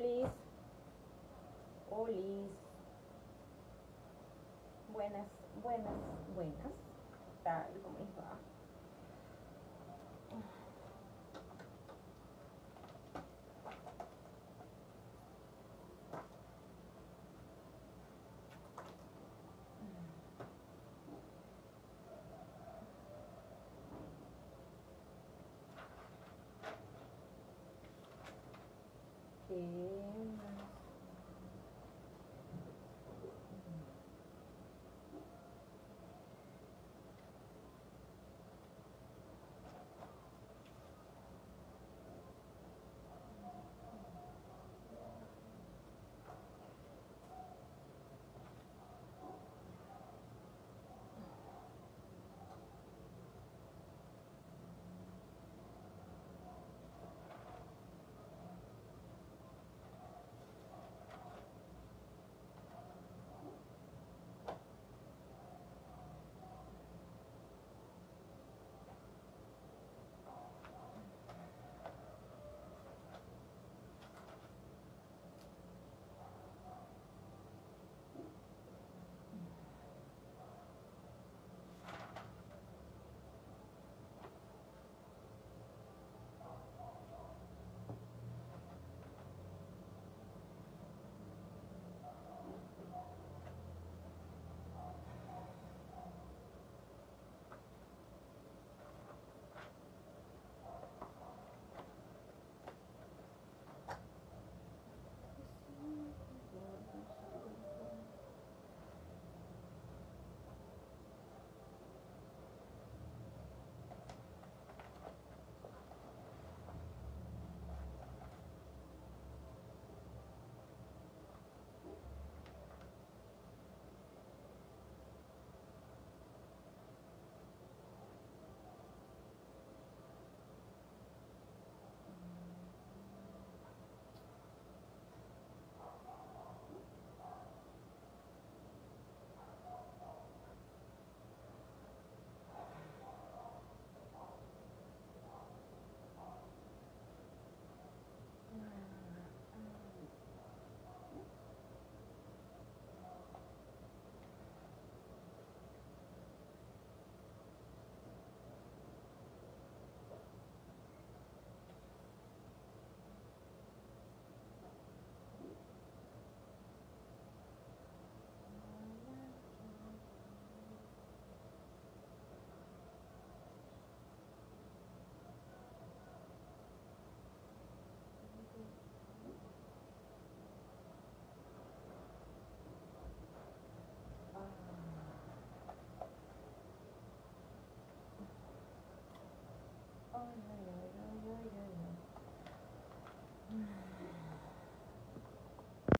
Olis. Olis. Buenas, buenas, buenas. Tal, ¿cómo les va? 五